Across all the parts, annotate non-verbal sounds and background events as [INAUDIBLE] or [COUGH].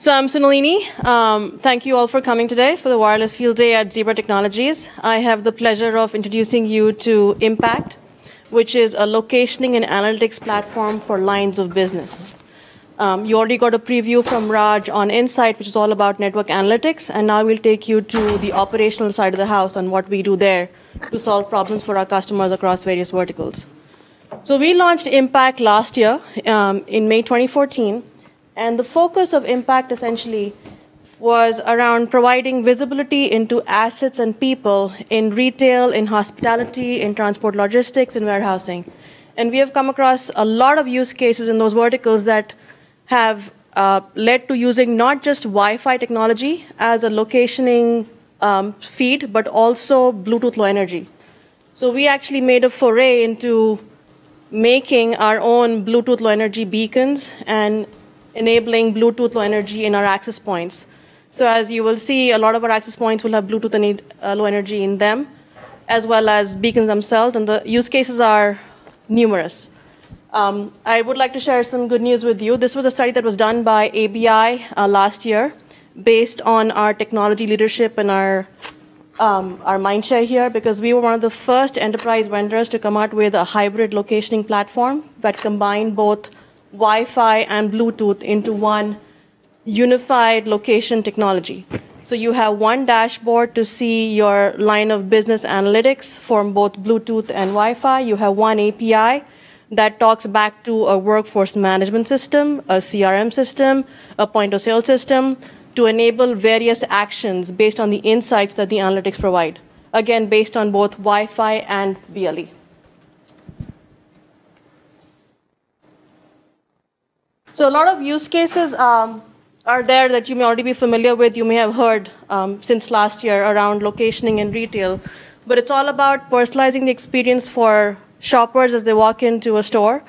So I'm Sunalini. Um, thank you all for coming today for the Wireless Field Day at Zebra Technologies. I have the pleasure of introducing you to MPact, which is a locationing and analytics platform for lines of business. Um, you already got a preview from Raj on NSight, which is all about network analytics, and now we'll take you to the operational side of the house on what we do there to solve problems for our customers across various verticals. So we launched MPact last year um, in May 2014, and the focus of MPact essentially was around providing visibility into assets and people in retail, in hospitality, in transport logistics, in warehousing. And we have come across a lot of use cases in those verticals that have uh, led to using not just Wi-Fi technology as a locationing um, feed, but also Bluetooth Low Energy. So we actually made a foray into making our own Bluetooth Low Energy beacons and enabling Bluetooth Low Energy in our access points. So as you will see, a lot of our access points will have Bluetooth and uh, Low Energy in them, as well as beacons themselves, and the use cases are numerous. Um, I would like to share some good news with you. This was a study that was done by ABI uh, last year, based on our technology leadership and our um, our mindshare here, because we were one of the first enterprise vendors to come out with a hybrid locationing platform that combined both Wi-Fi and Bluetooth into one unified location technology. So you have one dashboard to see your line of business analytics from both Bluetooth and Wi-Fi. You have one API that talks back to a workforce management system, a CRM system, a point of sale system to enable various actions based on the insights that the analytics provide. Again, based on both Wi-Fi and BLE. So a lot of use cases um, are there that you may already be familiar with, you may have heard um, since last year around locationing in retail. But it's all about personalizing the experience for shoppers as they walk into a store,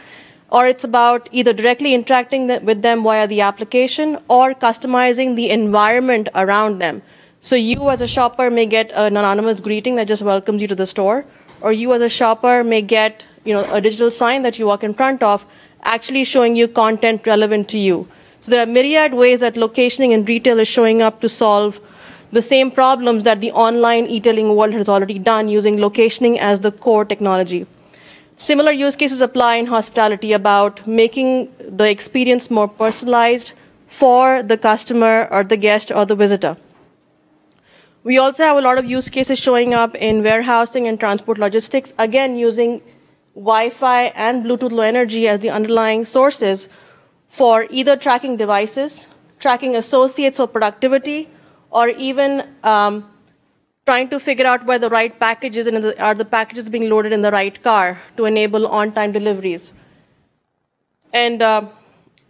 or it's about either directly interacting with them via the application or customizing the environment around them. So you as a shopper may get an anonymous greeting that just welcomes you to the store, or you as a shopper may get you know, a digital sign that you walk in front of actually showing you content relevant to you. So there are myriad ways that locationing in retail is showing up to solve the same problems that the online e-tailing world has already done using locationing as the core technology. Similar use cases apply in hospitality about making the experience more personalized for the customer or the guest or the visitor. We also have a lot of use cases showing up in warehousing and transport logistics, again using Wi-Fi and Bluetooth Low Energy as the underlying sources for either tracking devices, tracking associates for productivity, or even um, trying to figure out where the right packages and are the packages being loaded in the right car to enable on-time deliveries. And uh,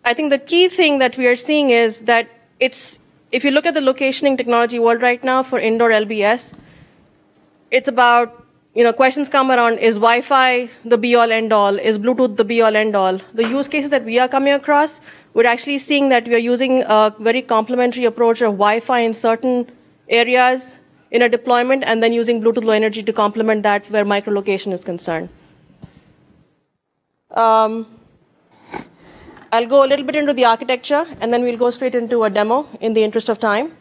I think the key thing that we are seeing is that it's, if you look at the locationing technology world right now for indoor LBS, it's about you know, questions come around, is Wi-Fi the be-all end-all? Is Bluetooth the be-all end-all? The use cases that we are coming across, we're actually seeing that we are using a very complementary approach of Wi-Fi in certain areas in a deployment and then using Bluetooth Low Energy to complement that where micro-location is concerned. Um, I'll go a little bit into the architecture, and then we'll go straight into a demo in the interest of time.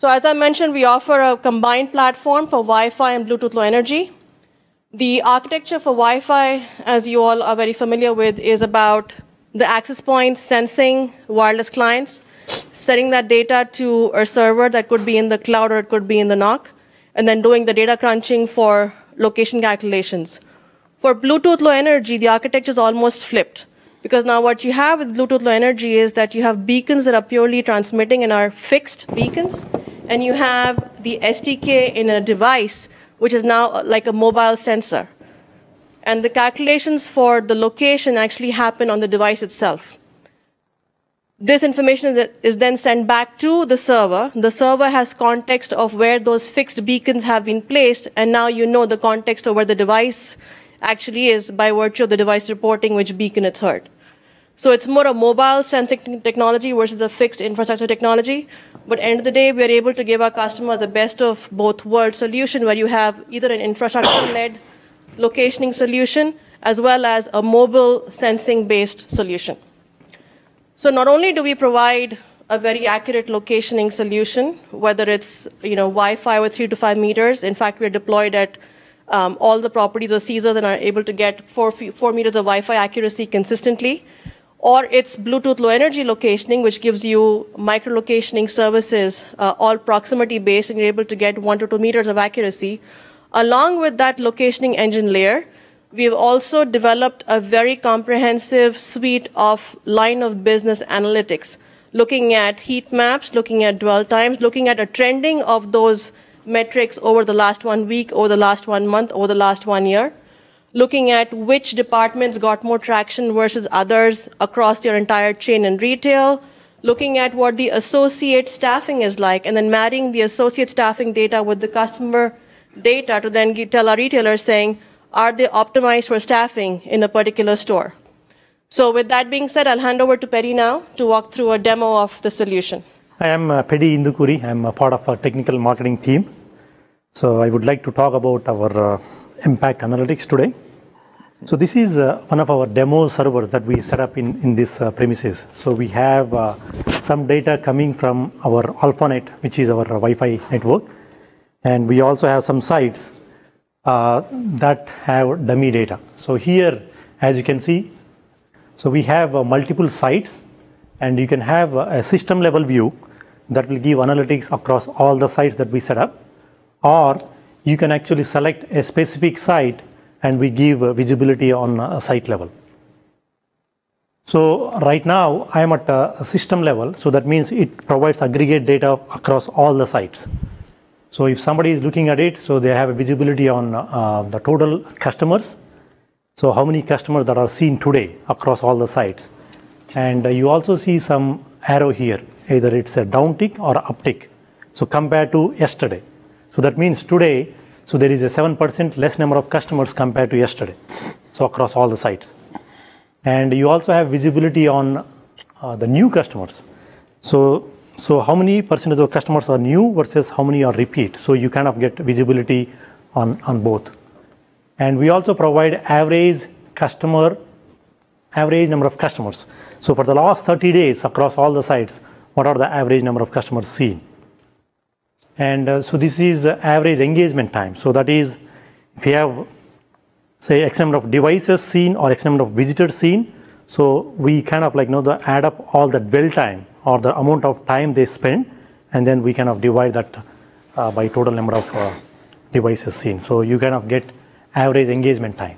So as I mentioned, we offer a combined platform for Wi-Fi and Bluetooth Low Energy. The architecture for Wi-Fi, as you all are very familiar with, is about the access points sensing wireless clients, setting that data to a server that could be in the cloud or it could be in the NOC, and then doing the data crunching for location calculations. For Bluetooth Low Energy, the architecture is almost flipped. Because now what you have with Bluetooth Low Energy is that you have beacons that are purely transmitting and are fixed beacons, and you have the SDK in a device, which is now uh, like a mobile sensor. And the calculations for the location actually happen on the device itself. This information is then sent back to the server. The server has context of where those fixed beacons have been placed, and now you know the context of where the device actually is by virtue of the device reporting which beacon it's heard. So it's more a mobile sensing technology versus a fixed infrastructure technology. But end of the day, we are able to give our customers the best of both worlds solution where you have either an infrastructure-led locationing solution as well as a mobile sensing-based solution. So not only do we provide a very accurate locationing solution, whether it's you know Wi-Fi with three to five meters. In fact, we're deployed at um, all the properties of Caesars and are able to get four, four meters of Wi-Fi accuracy consistently. Or it's Bluetooth low energy locationing, which gives you micro locationing services, uh, all proximity based, and you're able to get one to two meters of accuracy. Along with that locationing engine layer, we've also developed a very comprehensive suite of line of business analytics, looking at heat maps, looking at dwell times, looking at a trending of those metrics over the last one week, over the last one month, over the last one year, looking at which departments got more traction versus others across your entire chain in retail, looking at what the associate staffing is like, and then marrying the associate staffing data with the customer data to then tell our retailers saying, are they optimized for staffing in a particular store? So with that being said, I'll hand over to Perry now to walk through a demo of the solution. I am uh, Pedi Indukuri. I'm a part of our technical marketing team. So I would like to talk about our uh, MPact analytics today. So this is uh, one of our demo servers that we set up in, in this uh, premises. So we have uh, some data coming from our AlphaNet, which is our Wi-Fi network. And we also have some sites uh, that have dummy data. So here, as you can see, so we have multiple sites and you can have a system level view that will give analytics across all the sites that we set up. Or you can actually select a specific site and we give visibility on a site level. So right now I am at a system level. So that means it provides aggregate data across all the sites. So if somebody is looking at it, so they have a visibility on uh, the total customers. So how many customers that are seen today across all the sites. And uh, you also see some arrow here either it's a downtick or uptick. So compared to yesterday. So that means today, so there is a 7% less number of customers compared to yesterday. So across all the sites. And you also have visibility on uh, the new customers. So, so how many percentage of customers are new versus how many are repeat. So you kind of get visibility on, on both. And we also provide average customer, average number of customers. So for the last 30 days across all the sites, what are the average number of customers seen. And uh, so this is average engagement time. So that is, if you have, say, X number of devices seen or X number of visitors seen, so we kind of like know the add up all the dwell time or the amount of time they spend, and then we kind of divide that uh, by total number of uh, devices seen. So you kind of get average engagement time.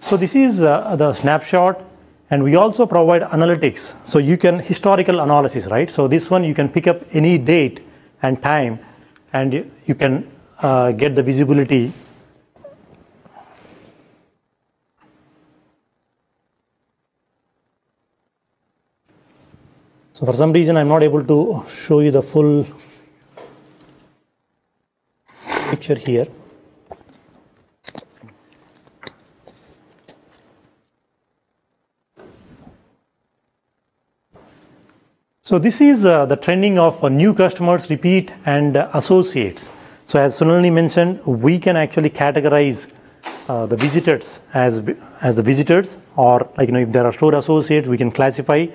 So this is uh, the snapshot and we also provide analytics. So you can historical analysis, right? So this one you can pick up any date and time and you can uh, get the visibility So for some reason I'm not able to show you the full picture here. So this is uh, the trending of uh, new customers, repeat, and uh, associates. So as Sunalini mentioned, we can actually categorize uh, the visitors as as the visitors, or like you know, if there are store associates, we can classify,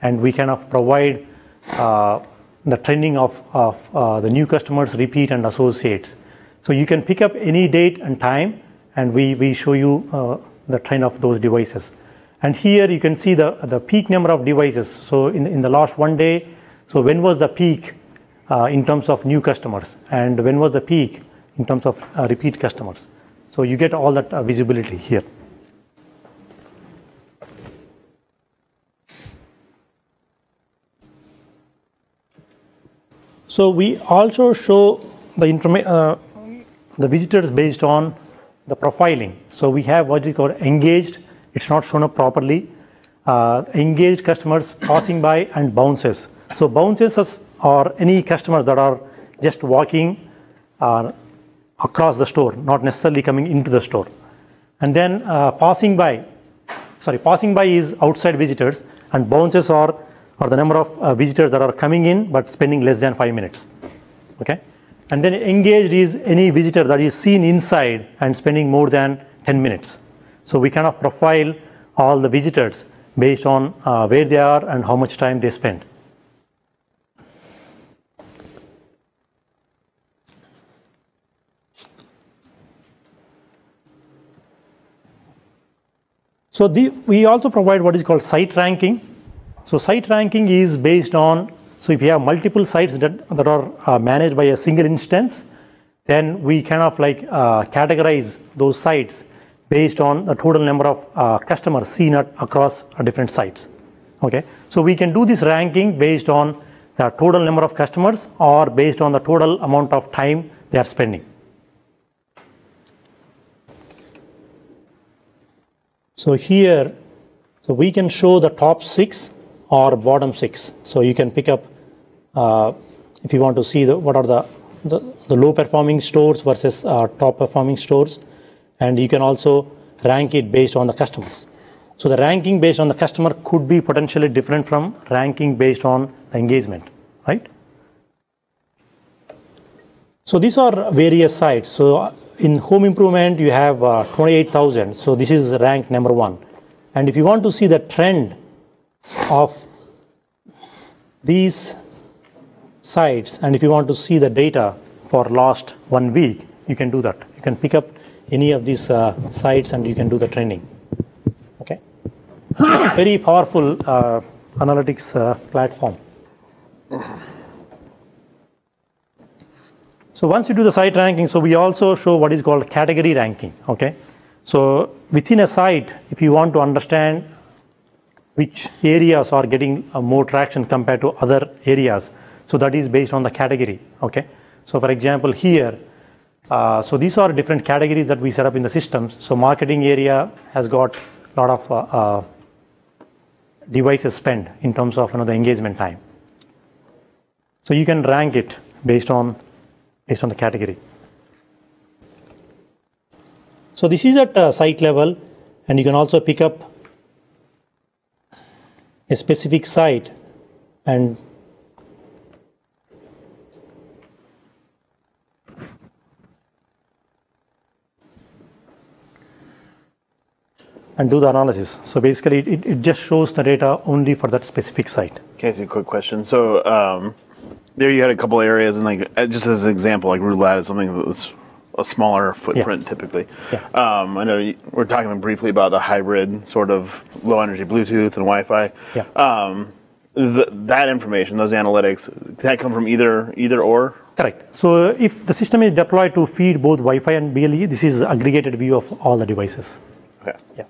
and we kind of provide uh, the trending of of uh, the new customers, repeat, and associates. So you can pick up any date and time, and we we show you the trend of those devices. And here you can see the, the peak number of devices. So in, in the last one day, so when was the peak uh, in terms of new customers and when was the peak in terms of uh, repeat customers. So you get all that uh, visibility here. So we also show the uh, the visitors based on the profiling. So we have what is called engaged it's not shown up properly. Uh, engaged customers passing by and bounces. So bounces are any customers that are just walking uh, across the store, not necessarily coming into the store. And then uh, passing by, sorry, passing by is outside visitors and bounces are, are the number of uh, visitors that are coming in but spending less than five minutes. Okay? And then engaged is any visitor that is seen inside and spending more than 10 minutes. So we kind of profile all the visitors based on uh, where they are and how much time they spend. So the, we also provide what is called site ranking. So site ranking is based on, so if you have multiple sites that, that are uh, managed by a single instance, then we kind of like uh, categorize those sites based on the total number of uh, customers seen at, across different sites. Okay, so we can do this ranking based on the total number of customers or based on the total amount of time they are spending. So here, so we can show the top six or bottom six. So you can pick up uh, if you want to see the, what are the, the, the low performing stores versus uh, top performing stores. And you can also rank it based on the customers. So the ranking based on the customer could be potentially different from ranking based on the engagement, right? So these are various sites. So in home improvement, you have uh, 28,000. So this is rank number one. And if you want to see the trend of these sites, and if you want to see the data for last one week, you can do that. You can pick up any of these uh, sites and you can do the training. Okay. Very powerful uh, analytics uh, platform. So once you do the site ranking, so we also show what is called category ranking. Okay, so within a site, if you want to understand which areas are getting uh, more traction compared to other areas, so that is based on the category. Okay, so for example here, uh, so these are different categories that we set up in the systems. So marketing area has got a lot of uh, uh, devices spent in terms of you know, the engagement time. So you can rank it based on based on the category. So this is at site level, and you can also pick up a specific site and and do the analysis. So basically, it, it just shows the data only for that specific site. Okay, so quick question. So um, there you had a couple areas, and like uh, just as an example, like roulette is something that's a smaller footprint Yeah. typically. Yeah. Um, I know you, we're talking briefly about the hybrid sort of low energy Bluetooth and Wi-Fi. Yeah. Um, th- that information, those analytics, that come from either either or. Correct. So if the system is deployed to feed both Wi-Fi and BLE, this is aggregated view of all the devices. Okay. Yeah.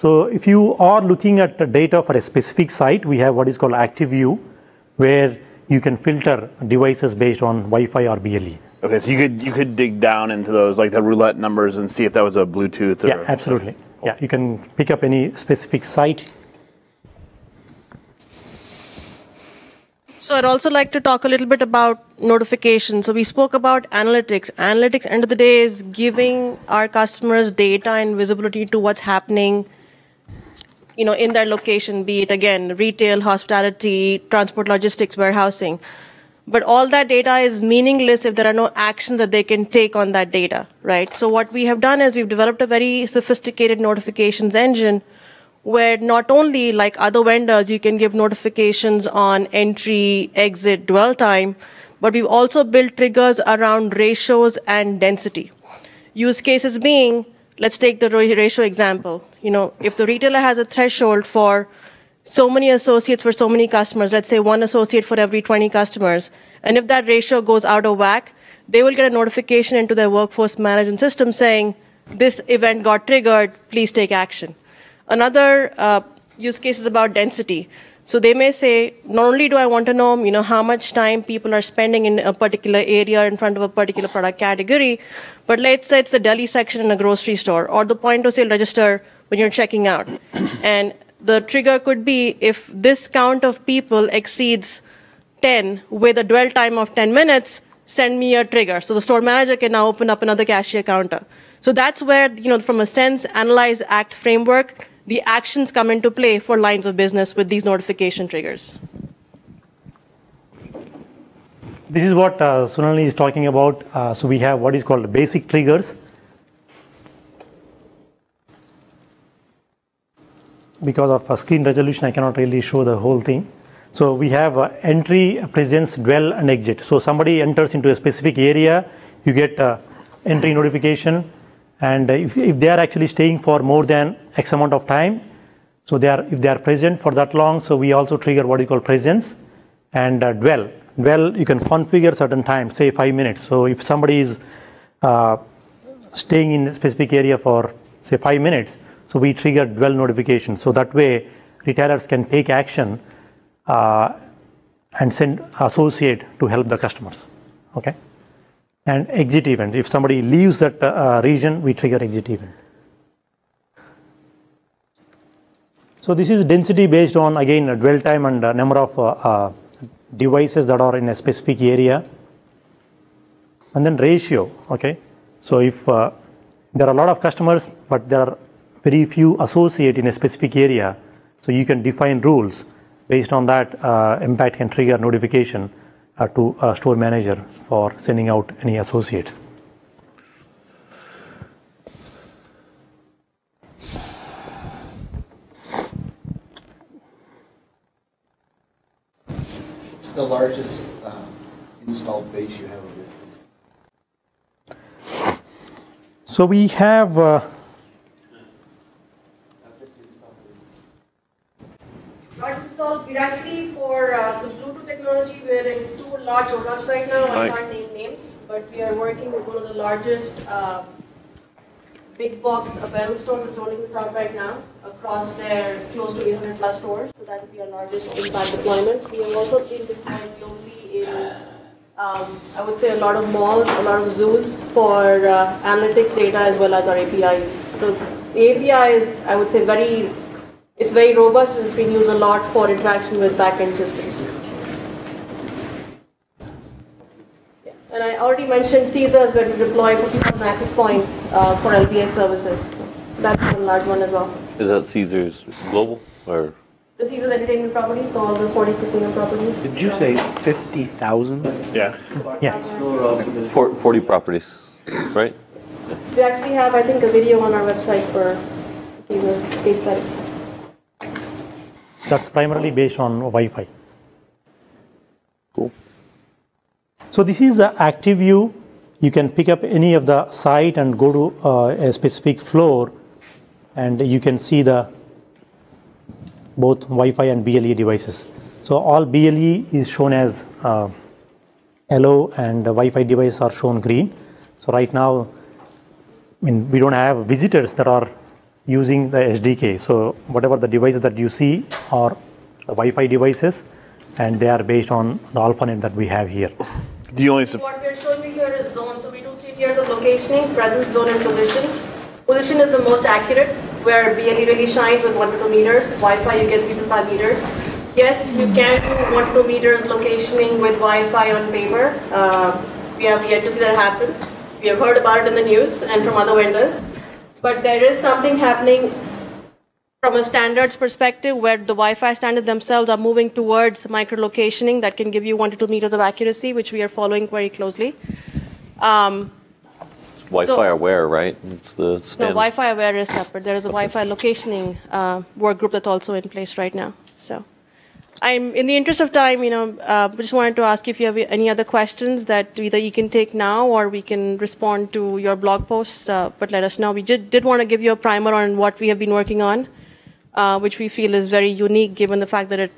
So if you are looking at the data for a specific site, we have what is called active view, where you can filter devices based on Wi-Fi or BLE. Okay, so you could you could dig down into those like the roulette numbers and see if that was a Bluetooth or Yeah, absolutely. Yeah, you can pick up any specific site. So I'd also like to talk a little bit about notifications. So we spoke about analytics. Analytics, end of the day, is giving our customers data and visibility to what's happening, you know, in their location, be it again retail, hospitality, transport, logistics, warehousing. But all that data is meaningless if there are no actions that they can take on that data, right? So what we have done is we've developed a very sophisticated notifications engine where not only like other vendors you can give notifications on entry, exit, dwell time, but we've also built triggers around ratios and density. Use cases being, let's take the ratio example. You know, if the retailer has a threshold for so many associates for so many customers, let's say one associate for every 20 customers, and if that ratio goes out of whack, they will get a notification into their workforce management system saying, this event got triggered, please take action. Another uh, use case is about density. So they may say, not only do I want to know, you know, how much time people are spending in a particular area in front of a particular product category, but let's say it's the deli section in a grocery store or the point of sale register when you're checking out. [COUGHS] and the trigger could be if this count of people exceeds 10 with a dwell time of 10 minutes, send me a trigger. So the store manager can now open up another cashier counter. So that's where, you know, from a sense, analyze, act framework, the actions come into play for lines of business with these notification triggers. This is what uh, Sunali is talking about. Uh, so we have what is called basic triggers. Because of screen resolution, I cannot really show the whole thing. So we have uh, entry, presence, dwell, and exit. So somebody enters into a specific area, you get uh, entry notification, and if, if they are actually staying for more than X amount of time, So they are, if they are present for that long, so we also trigger what you call presence and uh, dwell. Dwell, you can configure certain time, say five minutes. So if somebody is uh, staying in a specific area for say five minutes, so we trigger dwell notification. So that way, retailers can take action uh, and send associate to help the customers. Okay, and exit event. If somebody leaves that uh, region, we trigger exit event. So this is density based on again dwell time and number of uh, uh, devices that are in a specific area, and then ratio. Okay, so if uh, there are a lot of customers, but there are very few associate in a specific area, so you can define rules based on that. Uh, impact can trigger notification uh, to a store manager for sending out any associates. It's the largest uh, installed base you have of this. So we have uh, Not installed, we're actually for uh, the Technology, we're in two large orders right now. I can't name names, but we are working with one of the largest uh, big box apparel stores that's rolling this out right now across their close to 800 plus stores. So that would be our largest MPact deployment. We have also been deployed globally in, um, I would say, a lot of malls, a lot of zoos for uh, analytics data as well as our API use. So the API is, I would say, very it's very robust and it's being used a lot for interaction with backend systems. And I already mentioned Caesars where we deploy 50,000 access points uh, for LBS services. That's a large one as well. Is that Caesar's Global or? The Caesars entertainment properties, so all the 40 casino properties. Did you say 50,000? Yeah. yeah. For, 40 properties, right? We actually have, I think, a video on our website for Caesar case study. That's primarily based on Wi-Fi. Cool. So this is the active view. You can pick up any of the site and go to uh, a specific floor, and you can see the both Wi-Fi and BLE devices. So all BLE is shown as uh, yellow, and Wi-Fi devices are shown green. So right now, I mean, we don't have visitors that are using the SDK. So whatever the devices that you see are the Wi-Fi devices, and they are based on the AlphaNet that we have here. You only What we're showing you here is zone. So we do three tiers of locationing, presence, zone, and position. Position is the most accurate, where BLE really shines with 1 to 2 meters. Wi-Fi, you get 3 to 5 meters. Yes, you can do 1 to 2 meters locationing with Wi-Fi on paper. Uh, we have yet to see that happen. We have heard about it in the news and from other vendors. But there is something happening from a standards perspective where the Wi-Fi standards themselves are moving towards micro-locationing that can give you one to two meters of accuracy, which we are following very closely. Um, Wi-Fi aware, right? It's the no. Wi-Fi aware is separate. There is a Wi-Fi locationing uh, work group that's also in place right now. So, I'm in the interest of time, you know, uh, just wanted to ask if you have any other questions that either you can take now or we can respond to your blog posts. Uh, but let us know. We did did want to give you a primer on what we have been working on, uh, which we feel is very unique given the fact that it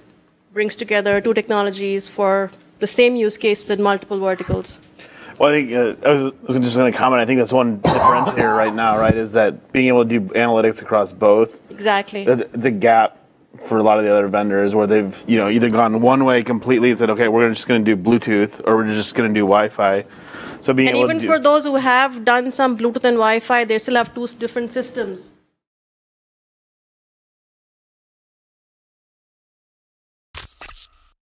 brings together two technologies for the same use cases in multiple verticals. Well, I think uh, I was, just going to comment. I think that's one differentiator right now, right? Is that being able to do analytics across both? Exactly. It's a gap for a lot of the other vendors where they've you know either gone one way completely and said, okay, we're just going to do Bluetooth or we're just going to do Wi-Fi. So being And able even for those who have done some Bluetooth and Wi-Fi, they still have two different systems